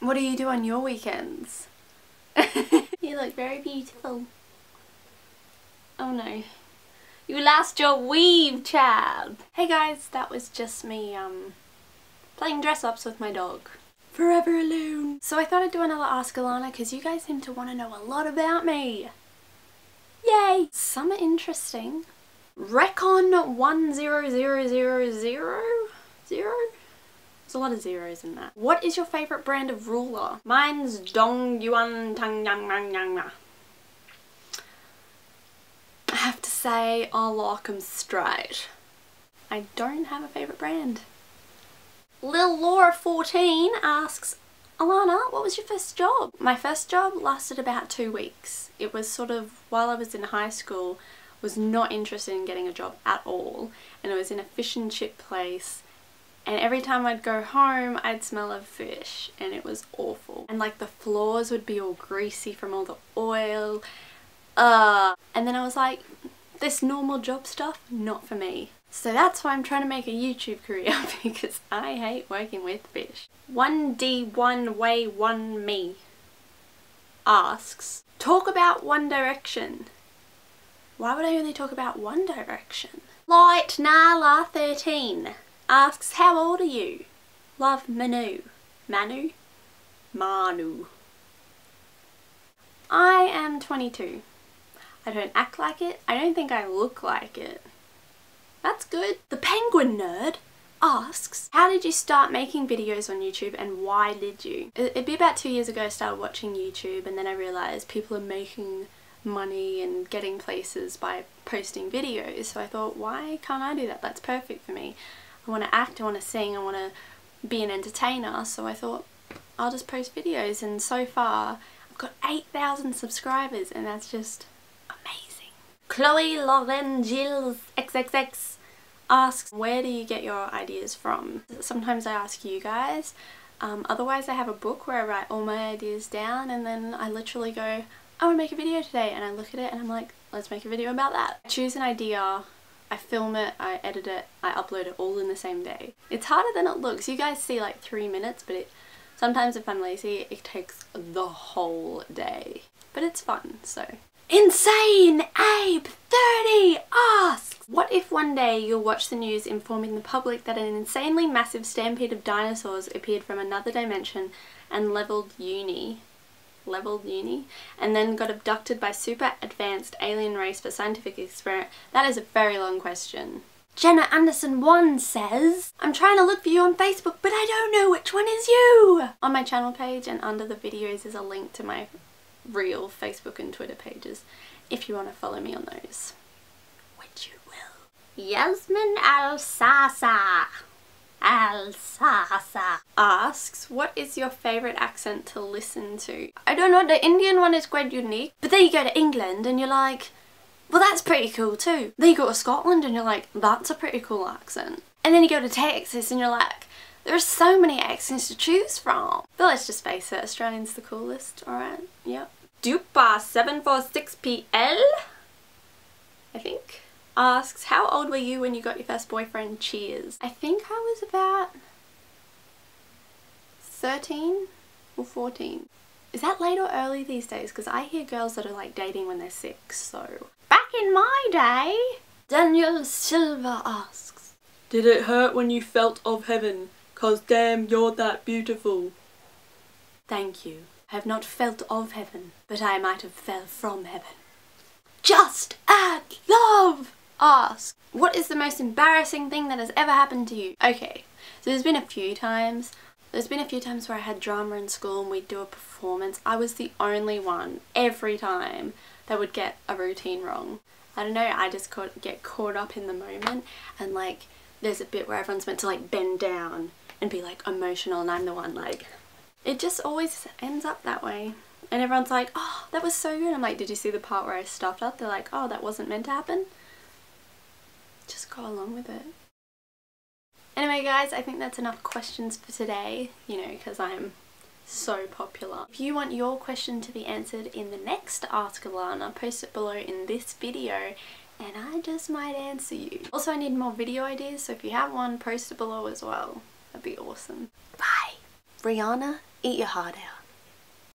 What do you do on your weekends? you look very beautiful. Oh no. You lost your weave, child! Hey guys, that was just me, um, playing dress-ups with my dog. Forever alone. So I thought I'd do another Ask Alanna because you guys seem to want to know a lot about me. Yay! Some are interesting. Recon 10000 There's a lot of zeros in that. What is your favourite brand of ruler? Mine's Dong Yuan Tang Yang Yang Yang. I have to say them straight. I don't have a favourite brand. Lil Laura 14 asks, Alanna, what was your first job? My first job lasted about two weeks. It was sort of while I was in high school, was not interested in getting a job at all, and it was in a fish and chip place. And every time I'd go home, I'd smell of fish, and it was awful. And like the floors would be all greasy from all the oil. Uh, and then I was like, this normal job stuff, not for me. So that's why I'm trying to make a YouTube career because I hate working with fish. 1D1 Way 1 Me asks, talk about One Direction. Why would I only talk about One Direction? Light Nala 13 asks, how old are you? Love Manu. Manu? Manu. I am 22. I don't act like it. I don't think I look like it. That's good. The Penguin Nerd asks, how did you start making videos on YouTube and why did you? It'd be about two years ago I started watching YouTube and then I realised people are making money and getting places by posting videos so I thought why can't I do that? That's perfect for me. I want to act, I want to sing, I want to be an entertainer so I thought I'll just post videos and so far I've got 8,000 subscribers and that's just amazing. Chloe Lauren Gilles XXX asks where do you get your ideas from? Sometimes I ask you guys um, otherwise I have a book where I write all my ideas down and then I literally go I want to make a video today and I look at it and I'm like let's make a video about that. I choose an idea I film it, I edit it, I upload it all in the same day. It's harder than it looks. You guys see like three minutes but it sometimes if I'm lazy it takes the whole day. But it's fun so Insane Abe 30 asks, What if one day you'll watch the news informing the public that an insanely massive stampede of dinosaurs appeared from another dimension and leveled uni? Leveled uni? And then got abducted by super advanced alien race for scientific experiment? That is a very long question. Jenna Anderson 1 says, I'm trying to look for you on Facebook but I don't know which one is you! On my channel page and under the videos is a link to my real Facebook and Twitter pages if you want to follow me on those. Which you will. Yasmin Alsasa Alsasa asks, what is your favourite accent to listen to? I don't know, the Indian one is quite unique, but then you go to England and you're like, well that's pretty cool too. Then you go to Scotland and you're like, that's a pretty cool accent. And then you go to Texas and you're like, there's so many accents to choose from. But let's just face it, Australian's the coolest, alright? Yep. Dupa746PL, I think, asks, how old were you when you got your first boyfriend? Cheers. I think I was about 13 or 14. Is that late or early these days? Because I hear girls that are like dating when they're six, so. Back in my day, Daniel Silva asks, Did it hurt when you felt of heaven? Cause damn, you're that beautiful. Thank you. I have not felt of heaven, but I might have fell from heaven. Just! Ask, what is the most embarrassing thing that has ever happened to you? Okay, so there's been a few times. There's been a few times where I had drama in school and we'd do a performance. I was the only one, every time, that would get a routine wrong. I don't know, I just get caught up in the moment and like there's a bit where everyone's meant to like bend down and be like emotional and I'm the one like it just always ends up that way and everyone's like oh that was so good I'm like did you see the part where I stuffed up they're like oh that wasn't meant to happen just go along with it anyway guys I think that's enough questions for today you know because I'm so popular. If you want your question to be answered in the next Ask Alanna, post it below in this video and I just might answer you. Also I need more video ideas so if you have one post it below as well. That'd be awesome. Bye! Rihanna eat your heart out.